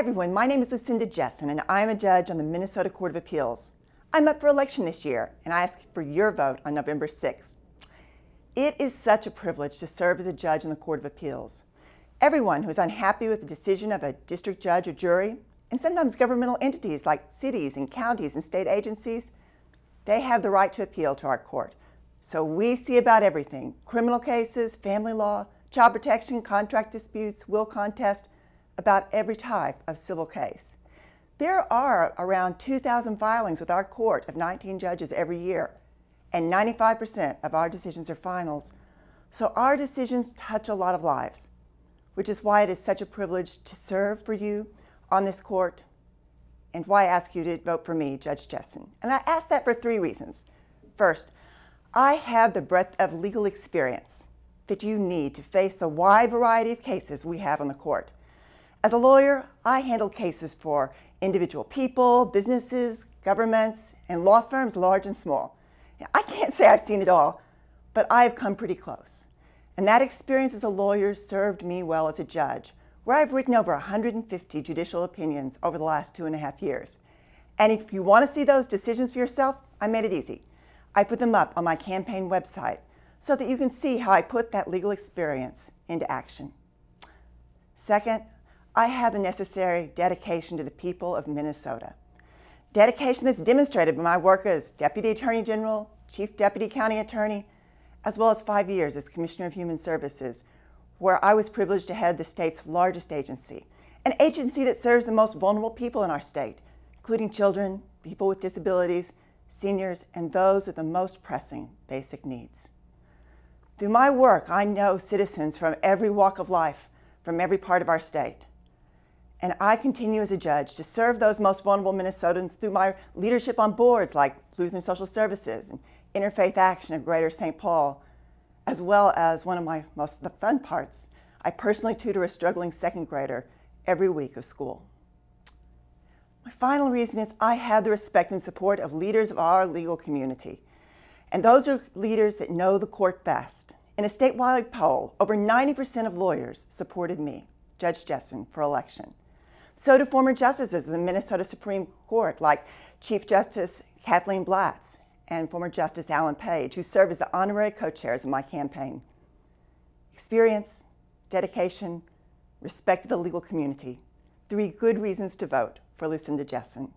everyone, my name is Lucinda Jesson and I am a judge on the Minnesota Court of Appeals. I'm up for election this year and I ask for your vote on November 6th. It is such a privilege to serve as a judge in the Court of Appeals. Everyone who is unhappy with the decision of a district judge or jury, and sometimes governmental entities like cities and counties and state agencies, they have the right to appeal to our court. So we see about everything, criminal cases, family law, child protection, contract disputes, will contest, about every type of civil case. There are around 2,000 filings with our court of 19 judges every year, and 95% of our decisions are finals. So our decisions touch a lot of lives, which is why it is such a privilege to serve for you on this court and why I ask you to vote for me, Judge Jesson. And I ask that for three reasons. First, I have the breadth of legal experience that you need to face the wide variety of cases we have on the court. As a lawyer, I handle cases for individual people, businesses, governments, and law firms large and small. I can't say I've seen it all, but I've come pretty close. And that experience as a lawyer served me well as a judge, where I've written over 150 judicial opinions over the last two and a half years. And if you want to see those decisions for yourself, I made it easy. I put them up on my campaign website so that you can see how I put that legal experience into action. Second, I have the necessary dedication to the people of Minnesota. Dedication that's demonstrated by my work as Deputy Attorney General, Chief Deputy County Attorney, as well as five years as Commissioner of Human Services, where I was privileged to head the state's largest agency, an agency that serves the most vulnerable people in our state, including children, people with disabilities, seniors, and those with the most pressing basic needs. Through my work, I know citizens from every walk of life, from every part of our state. And I continue as a judge to serve those most vulnerable Minnesotans through my leadership on boards like Lutheran Social Services and Interfaith Action of Greater St. Paul, as well as one of my most the fun parts. I personally tutor a struggling second grader every week of school. My final reason is I have the respect and support of leaders of our legal community. And those are leaders that know the court best. In a statewide poll, over 90% of lawyers supported me, Judge Jesson, for election. So do former justices of the Minnesota Supreme Court, like Chief Justice Kathleen Blatz and former Justice Alan Page, who serve as the honorary co-chairs of my campaign. Experience, dedication, respect to the legal community, three good reasons to vote for Lucinda Jesson.